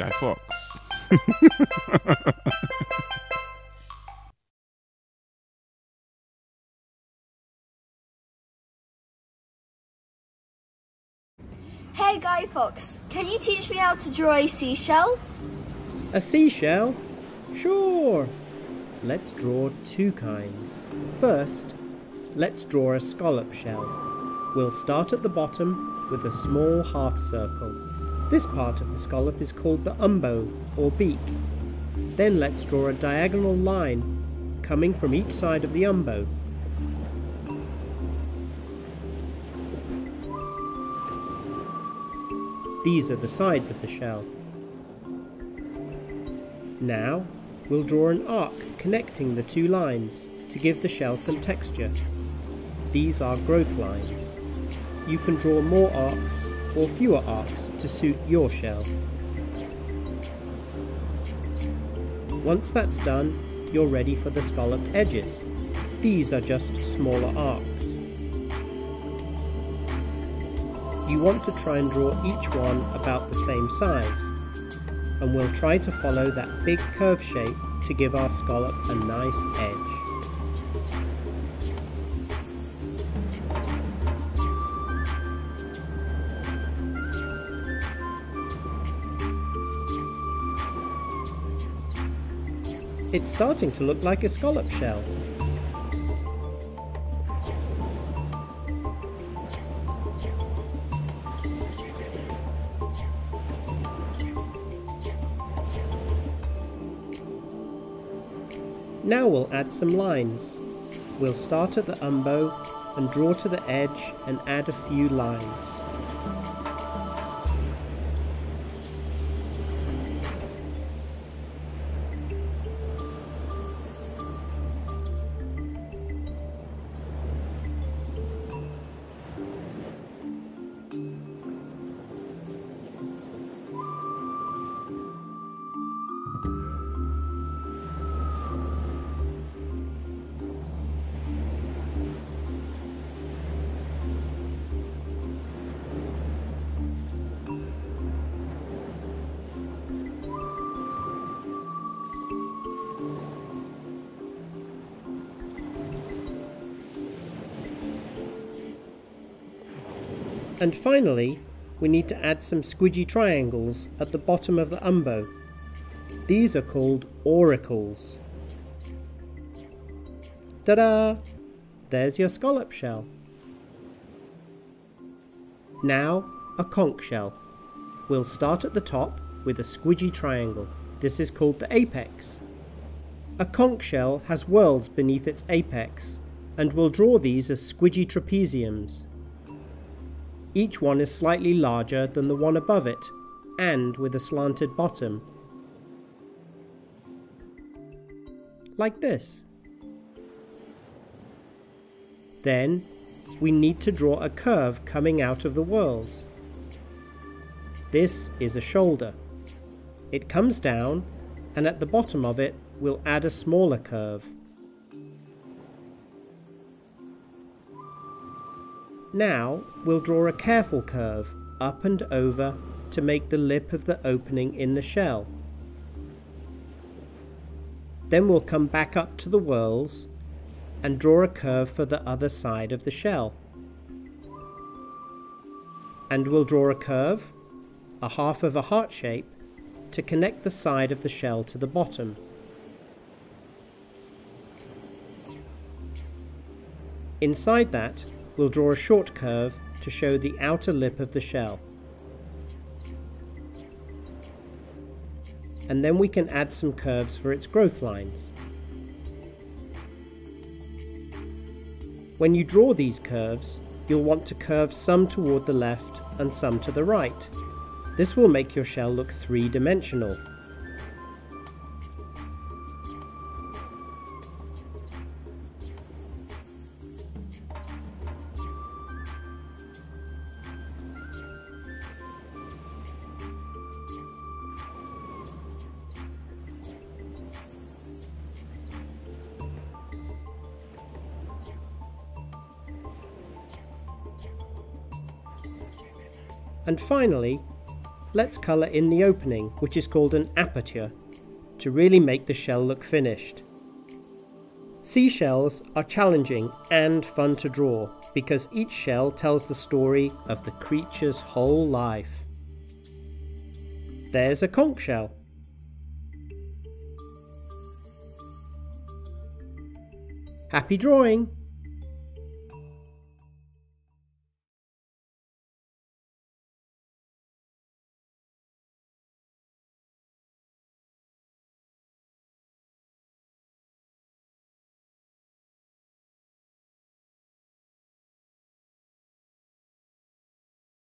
Guy Fox. Hey Guy Fox, can you teach me how to draw a seashell? A seashell? Sure. Let's draw two kinds. First, let's draw a scallop shell. We'll start at the bottom with a small half circle. This part of the scallop is called the umbo or beak. Then let's draw a diagonal line coming from each side of the umbo. These are the sides of the shell. Now, we'll draw an arc connecting the two lines to give the shell some texture. These are growth lines. You can draw more arcs or fewer arcs to suit your shell. Once that's done, you're ready for the scalloped edges. These are just smaller arcs. You want to try and draw each one about the same size, and we'll try to follow that big curve shape to give our scallop a nice edge. It's starting to look like a scallop shell. Now we'll add some lines. We'll start at the umbo and draw to the edge and add a few lines. And finally, we need to add some squidgy triangles at the bottom of the umbo. These are called auricles. Ta-da! There's your scallop shell. Now, a conch shell. We'll start at the top with a squidgy triangle. This is called the apex. A conch shell has whorls beneath its apex, and we'll draw these as squidgy trapeziums. Each one is slightly larger than the one above it, and with a slanted bottom. Like this. Then, we need to draw a curve coming out of the whorls. This is a shoulder. It comes down, and at the bottom of it, we'll add a smaller curve. Now we'll draw a careful curve up and over to make the lip of the opening in the shell. Then we'll come back up to the whorls and draw a curve for the other side of the shell. And we'll draw a curve, a half of a heart shape, to connect the side of the shell to the bottom. Inside that, we'll draw a short curve to show the outer lip of the shell. And then we can add some curves for its growth lines. When you draw these curves, you'll want to curve some toward the left and some to the right. This will make your shell look three-dimensional. And finally, let's colour in the opening, which is called an aperture, to really make the shell look finished. Seashells are challenging and fun to draw because each shell tells the story of the creature's whole life. There's a conch shell. Happy drawing!